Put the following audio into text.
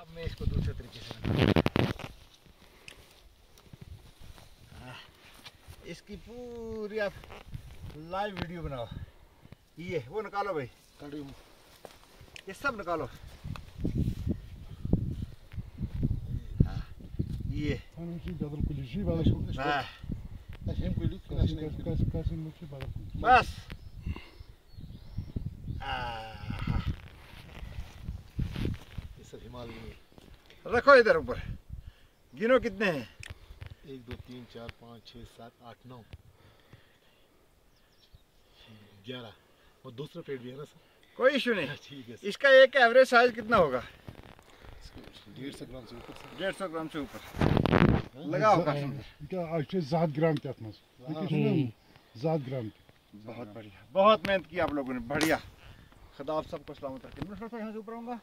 अब मैं इसको दूसरे तरीके से। हाँ, इसकी पूरी आप लाइव वीडियो बनाओ। ये वो निकालो भाई। कड़ी ये सब निकालो। हाँ, ये Hani ये सब हिमालय में रखो इधर ऊपर। गिनो कितने हैं? एक दो तीन चार पाँच छः सात आठ नौ। ग्यारह। और दूसरा पेड़ भी है ना सर? कोई इशू नहीं। ठीक है इसका एक एवरेज साइज़ कितना होगा? डेढ़ सौ ग्राम से ऊपर डेढ़ सौ ग्राम से ऊपर। yapmaz. Peki şunu zat gram. बहुत बढ़िया। बहुत मेहनत की आप लोगों ने। बढ़िया। खुदा आप सबको सलामत रखे। मैं थोड़ा सा यहाँ से ऊपर आऊँगा।